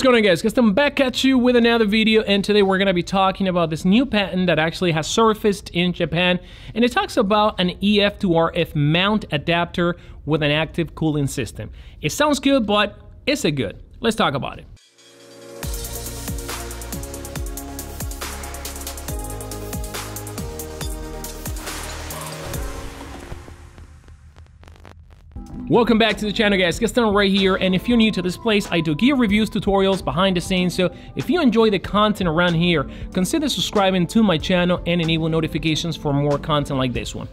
What's going on guys, Gaston back at you with another video and today we're going to be talking about this new patent that actually has surfaced in Japan and it talks about an EF to RF mount adapter with an active cooling system. It sounds good but is it good? Let's talk about it. Welcome back to the channel guys, Gaston right here, and if you're new to this place, I do gear reviews, tutorials, behind the scenes, so if you enjoy the content around here, consider subscribing to my channel and enable notifications for more content like this one.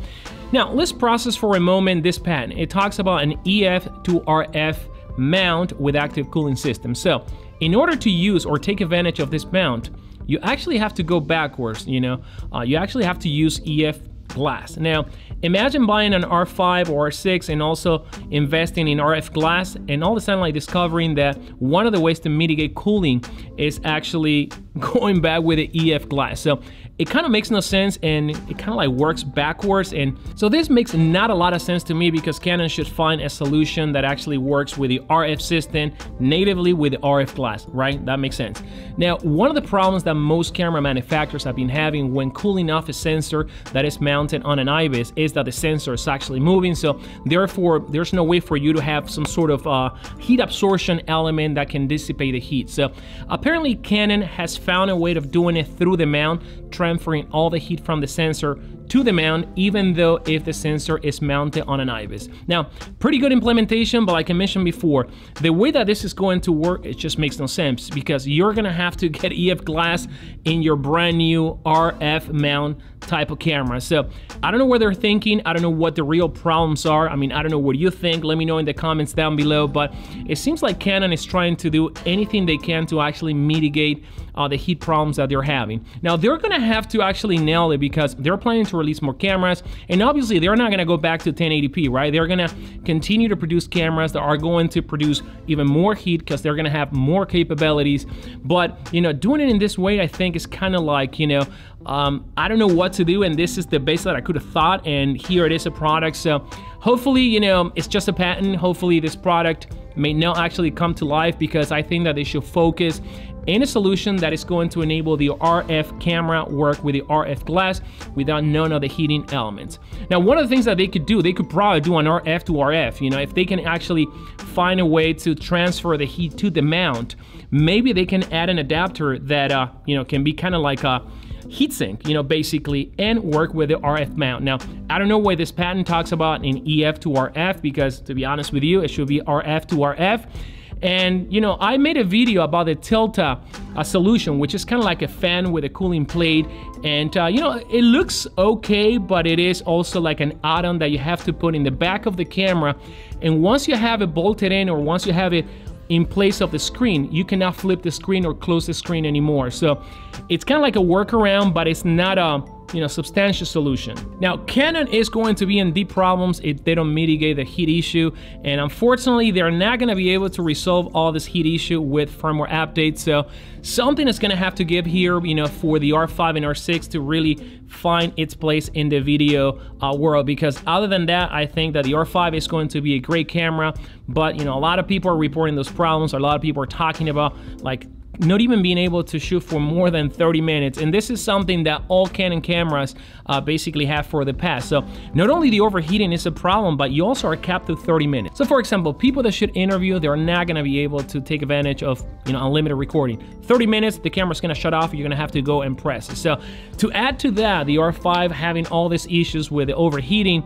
Now, let's process for a moment this patent. It talks about an EF to RF mount with active cooling system. So, in order to use or take advantage of this mount, you actually have to go backwards, you know? Uh, you actually have to use EF glass. Now, imagine buying an R5 or R6 and also investing in RF glass and all of a sudden like discovering that one of the ways to mitigate cooling is actually going back with the EF glass. So it kind of makes no sense and it kind of like works backwards and so this makes not a lot of sense to me because Canon should find a solution that actually works with the RF system natively with the RF glass, right? That makes sense. Now, one of the problems that most camera manufacturers have been having when cooling off a sensor that is mounted on an IBIS is that the sensor is actually moving, so therefore there's no way for you to have some sort of uh, heat absorption element that can dissipate the heat. So apparently Canon has found a way of doing it through the mount, transferring all the heat from the sensor to the mount, even though if the sensor is mounted on an IBIS. Now, pretty good implementation, but like I mentioned before, the way that this is going to work, it just makes no sense because you're gonna have to get EF glass in your brand new RF mount type of camera. So I don't know what they're thinking. I don't know what the real problems are. I mean, I don't know what you think. Let me know in the comments down below. But it seems like Canon is trying to do anything they can to actually mitigate uh, the heat problems that they're having. Now, they're gonna have to actually nail it because they're planning to release more cameras. And obviously, they're not gonna go back to 1080p, right? They're gonna continue to produce cameras that are going to produce even more heat because they're gonna have more capabilities. But, you know, doing it in this way, I think is kind of like, you know, um, I don't know what to do, and this is the base that I could have thought, and here it is a product. So hopefully, you know, it's just a patent. Hopefully this product may not actually come to life because I think that they should focus in a solution that is going to enable the RF camera work with the RF glass without none of the heating elements. Now, one of the things that they could do, they could probably do an RF to RF, you know, if they can actually find a way to transfer the heat to the mount, maybe they can add an adapter that, uh, you know, can be kind of like a heatsink, you know, basically, and work with the RF mount. Now, I don't know why this patent talks about an EF to RF because, to be honest with you, it should be RF to RF. And you know, I made a video about the Tilta uh, solution, which is kind of like a fan with a cooling plate. And uh, you know, it looks okay, but it is also like an add-on that you have to put in the back of the camera. And once you have it bolted in, or once you have it in place of the screen. You cannot flip the screen or close the screen anymore. So it's kind of like a workaround, but it's not a you know, substantial solution. Now, Canon is going to be in deep problems if they don't mitigate the heat issue, and unfortunately, they're not gonna be able to resolve all this heat issue with firmware updates, so something is gonna have to give here, you know, for the R5 and R6 to really find its place in the video uh, world, because other than that, I think that the R5 is going to be a great camera, but, you know, a lot of people are reporting those problems, a lot of people are talking about, like, not even being able to shoot for more than 30 minutes. And this is something that all Canon cameras uh, basically have for the past. So not only the overheating is a problem, but you also are capped to 30 minutes. So for example, people that should interview, they're not gonna be able to take advantage of you know unlimited recording. 30 minutes, the camera's gonna shut off, you're gonna have to go and press. So to add to that, the R5 having all these issues with the overheating,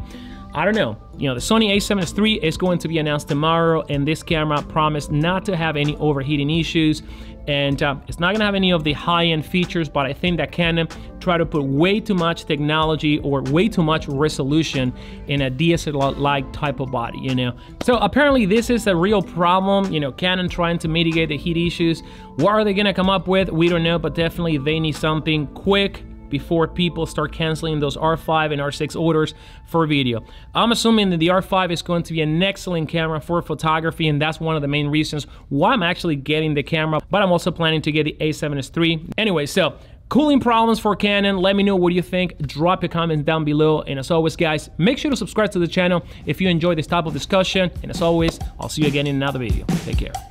I don't know. You know, the Sony a7S III is going to be announced tomorrow, and this camera promised not to have any overheating issues and uh, it's not gonna have any of the high-end features but I think that Canon try to put way too much technology or way too much resolution in a DSLR-like type of body you know? So apparently this is a real problem you know Canon trying to mitigate the heat issues. What are they gonna come up with? We don't know but definitely they need something quick before people start canceling those R5 and R6 orders for video. I'm assuming that the R5 is going to be an excellent camera for photography and that's one of the main reasons why I'm actually getting the camera, but I'm also planning to get the a7S III. Anyway, so cooling problems for Canon. Let me know what you think. Drop your comments down below. And as always, guys, make sure to subscribe to the channel if you enjoy this type of discussion. And as always, I'll see you again in another video. Take care.